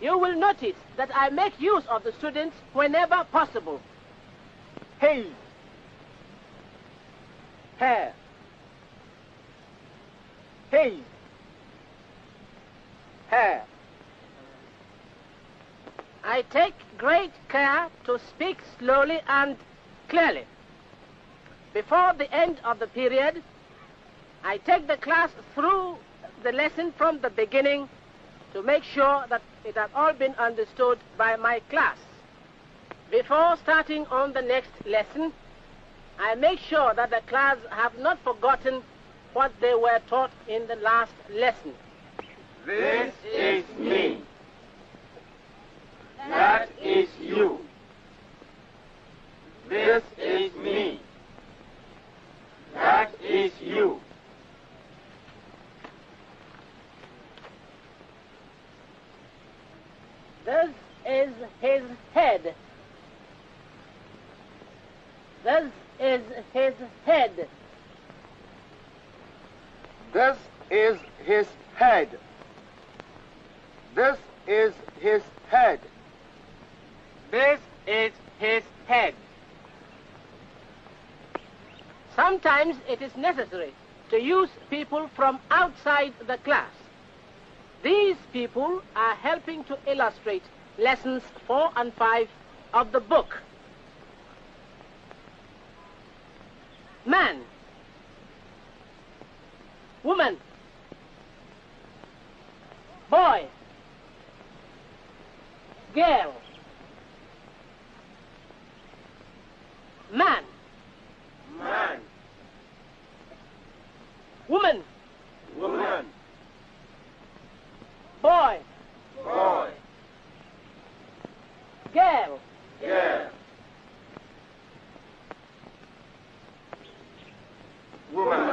You will notice that I make use of the students whenever possible. Hey. Here. Hey. Here. I take great care to speak slowly and clearly. Before the end of the period, I take the class through the lesson from the beginning to make sure that it has all been understood by my class. Before starting on the next lesson, I make sure that the class have not forgotten what they were taught in the last lesson. This is me. That is you. This is me. That is you. This is his head. This is his head. This is his head. This is his head. This is his head. Sometimes it is necessary to use people from outside the class. People are helping to illustrate lessons 4 and 5 of the book. Man, woman, boy, girl, man, Man. woman, Woman. woman.